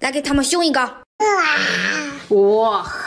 来给他们凶一个。哇。